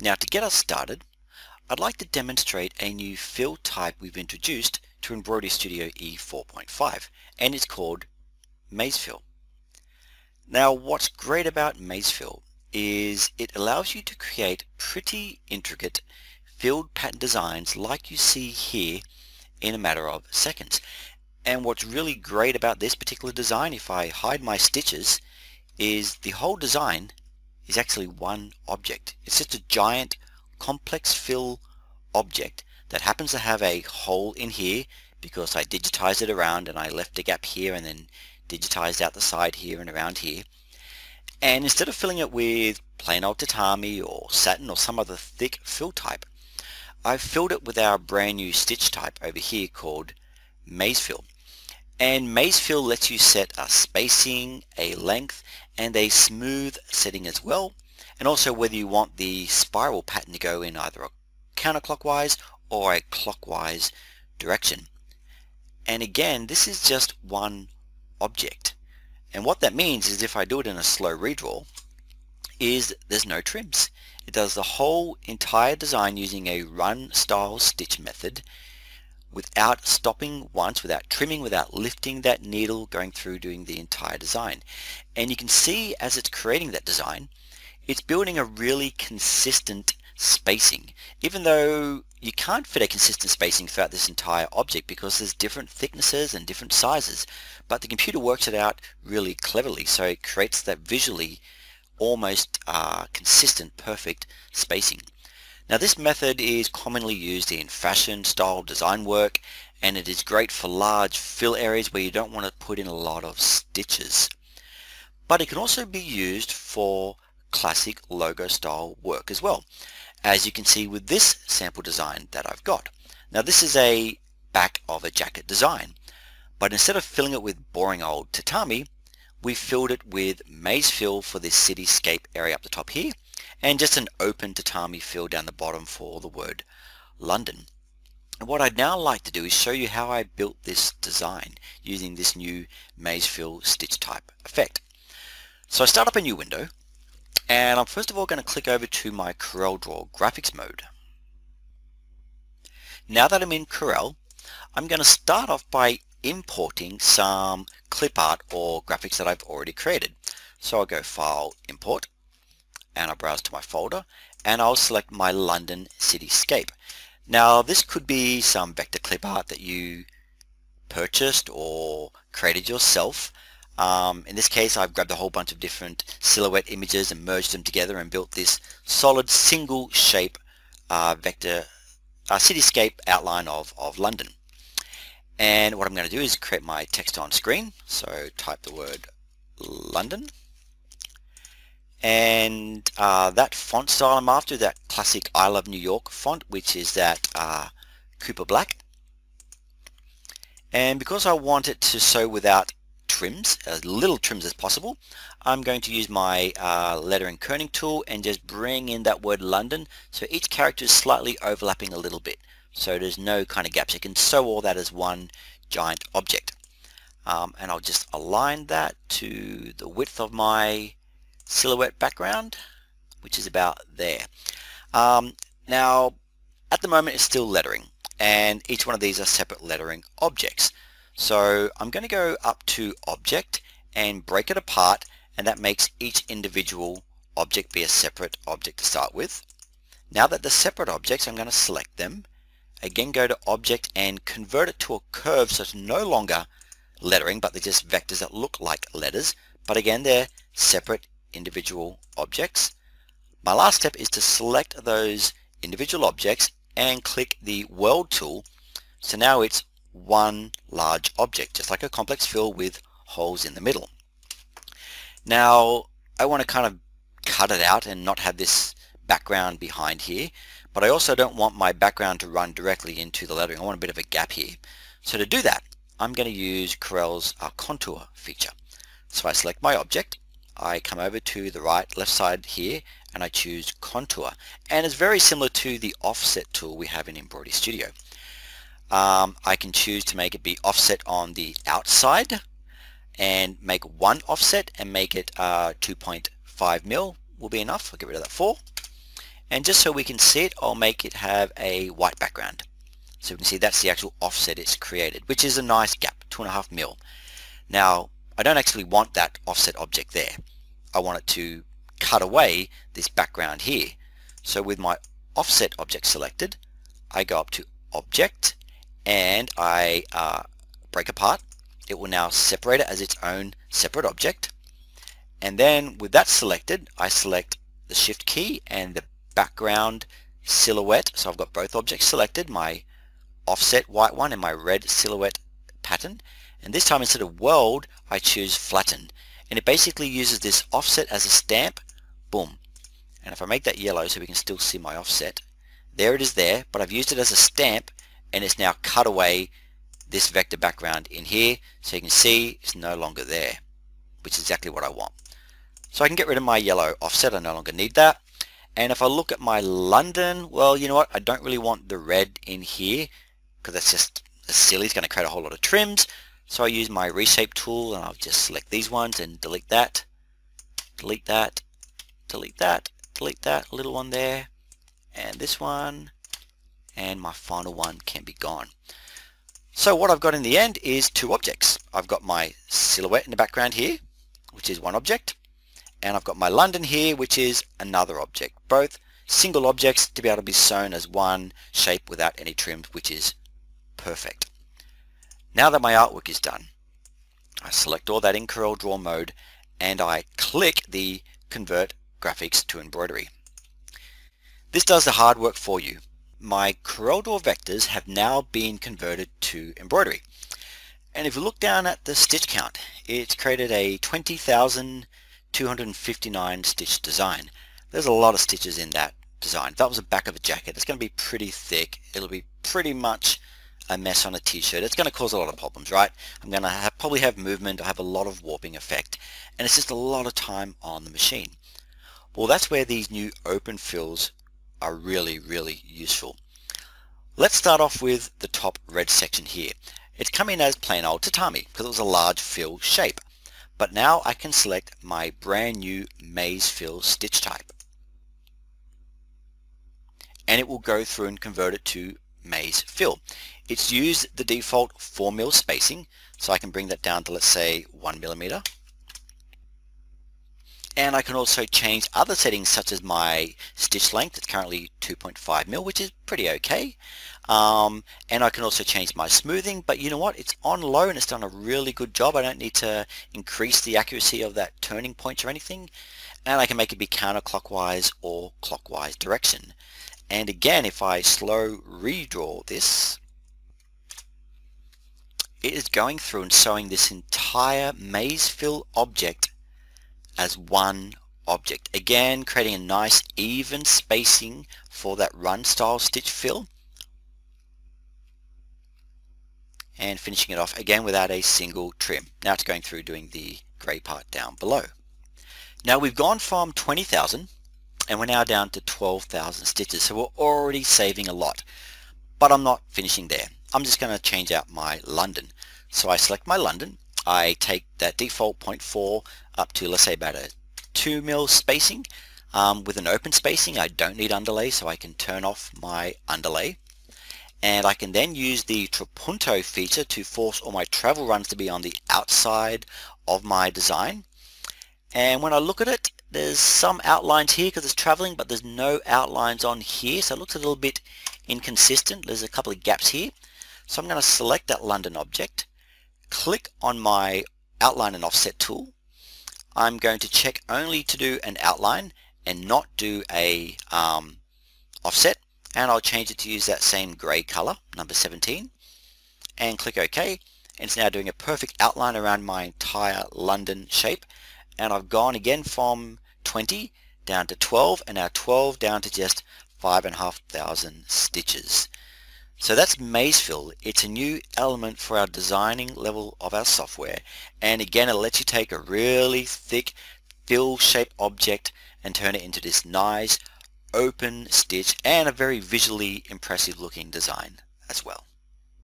Now to get us started, I'd like to demonstrate a new fill type we've introduced to Embroidery Studio E4.5 and it's called Maze Fill. Now what's great about Maze Fill is it allows you to create pretty intricate filled pattern designs like you see here in a matter of seconds. And what's really great about this particular design, if I hide my stitches, is the whole design is actually one object. It's just a giant complex fill object that happens to have a hole in here because I digitized it around and I left a gap here and then digitized out the side here and around here. And instead of filling it with plain old tatami or satin or some other thick fill type, I've filled it with our brand new stitch type over here called Maze Fill. And Maze Fill lets you set a spacing, a length, and a smooth setting as well. And also whether you want the spiral pattern to go in either a counterclockwise or a clockwise direction. And again, this is just one object. And what that means is if I do it in a slow redraw, is there's no trims. It does the whole entire design using a run style stitch method without stopping once, without trimming, without lifting that needle going through doing the entire design. And you can see as it's creating that design, it's building a really consistent spacing. Even though you can't fit a consistent spacing throughout this entire object because there's different thicknesses and different sizes, but the computer works it out really cleverly so it creates that visually almost uh, consistent perfect spacing. Now this method is commonly used in fashion style design work and it is great for large fill areas where you don't want to put in a lot of stitches. But it can also be used for classic logo style work as well as you can see with this sample design that I've got. Now this is a back of a jacket design but instead of filling it with boring old tatami we filled it with maze fill for this cityscape area up the top here and just an open tatami fill down the bottom for the word London. And what I'd now like to do is show you how I built this design using this new maze fill stitch type effect. So I start up a new window and I'm first of all going to click over to my Corel Draw graphics mode. Now that I'm in Corel, I'm going to start off by importing some clip art or graphics that I've already created. So I'll go File, Import, and I'll browse to my folder and I'll select my London cityscape. Now this could be some vector clip art that you purchased or created yourself. Um, in this case I've grabbed a whole bunch of different silhouette images and merged them together and built this solid single shape uh, vector uh, cityscape outline of, of London. And what I'm going to do is create my text on screen. So type the word London and uh, that font style I'm after, that classic I Love New York font, which is that uh, Cooper Black. And because I want it to sew without trims, as little trims as possible, I'm going to use my uh, lettering kerning tool and just bring in that word London so each character is slightly overlapping a little bit so there's no kind of gaps. You can sew all that as one giant object. Um, and I'll just align that to the width of my silhouette background, which is about there. Um, now, at the moment it's still lettering, and each one of these are separate lettering objects. So I'm going to go up to Object and break it apart, and that makes each individual object be a separate object to start with. Now that they're separate objects, I'm going to select them. Again, go to Object and convert it to a curve so it's no longer lettering, but they're just vectors that look like letters. But again, they're separate individual objects. My last step is to select those individual objects and click the Weld tool. So now it's one large object, just like a complex fill with holes in the middle. Now I want to kind of cut it out and not have this background behind here, but I also don't want my background to run directly into the lettering. I want a bit of a gap here. So to do that, I'm going to use Corel's uh, contour feature. So I select my object I come over to the right left side here and I choose contour and it's very similar to the offset tool we have in Embroidery Studio. Um, I can choose to make it be offset on the outside and make one offset and make it uh, 2.5 mil will be enough. I'll get rid of that 4 and just so we can see it I'll make it have a white background so we can see that's the actual offset it's created which is a nice gap two and a half mil now I don't actually want that offset object there. I want it to cut away this background here. So with my offset object selected I go up to object and I uh, break apart. It will now separate it as its own separate object. And then with that selected I select the shift key and the background silhouette. So I've got both objects selected my offset white one and my red silhouette pattern and this time instead of weld I choose flatten and it basically uses this offset as a stamp. Boom. And if I make that yellow so we can still see my offset there it is there but I've used it as a stamp and it's now cut away this vector background in here. So you can see it's no longer there which is exactly what I want. So I can get rid of my yellow offset. I no longer need that. And if I look at my London well you know what? I don't really want the red in here because that's just silly. It's going to create a whole lot of trims so I use my reshape tool and I'll just select these ones and delete that delete that delete that delete that little one there and this one and my final one can be gone so what I've got in the end is two objects. I've got my silhouette in the background here, which is one object, and I've got my London here, which is another object. Both single objects to be able to be sewn as one shape without any trims, which is perfect. Now that my artwork is done, I select all that in Corel Draw mode and I click the Convert Graphics to Embroidery. This does the hard work for you my CorelDRAW vectors have now been converted to embroidery. And if you look down at the stitch count, it's created a 20,259 stitch design. There's a lot of stitches in that design. If that was the back of a jacket, it's going to be pretty thick. It'll be pretty much a mess on a t-shirt. It's going to cause a lot of problems, right? I'm going to have, probably have movement, I have a lot of warping effect, and it's just a lot of time on the machine. Well, that's where these new open fills are really, really useful. Let's start off with the top red section here. It's coming as plain old tatami because it was a large fill shape. But now I can select my brand new maze fill stitch type. And it will go through and convert it to maze fill. It's used the default 4 mil spacing, so I can bring that down to let's say 1 millimeter. And I can also change other settings such as my stitch length. It's currently 2.5 mil which is pretty okay. Um, and I can also change my smoothing but you know what? It's on low and it's done a really good job. I don't need to increase the accuracy of that turning point or anything. And I can make it be counterclockwise or clockwise direction. And again if I slow redraw this it is going through and sewing this entire maze fill object as one object. Again, creating a nice even spacing for that run style stitch fill. And finishing it off again without a single trim. Now it's going through doing the grey part down below. Now we've gone from 20,000 and we're now down to 12,000 stitches. So we're already saving a lot. But I'm not finishing there. I'm just going to change out my London. So I select my London. I take that default 0.4 up to let's say about a 2 mil spacing. Um, with an open spacing I don't need underlay so I can turn off my underlay. And I can then use the trapunto feature to force all my travel runs to be on the outside of my design. And when I look at it there's some outlines here because it's traveling but there's no outlines on here so it looks a little bit inconsistent. There's a couple of gaps here so I'm going to select that London object click on my outline and offset tool. I'm going to check only to do an outline and not do a um, offset and I'll change it to use that same grey color number 17 and click OK and it's now doing a perfect outline around my entire London shape and I've gone again from 20 down to 12 and now 12 down to just five and a half thousand stitches so that's MazeFill. It's a new element for our designing level of our software. And again, it lets you take a really thick fill shaped object and turn it into this nice open stitch and a very visually impressive looking design as well.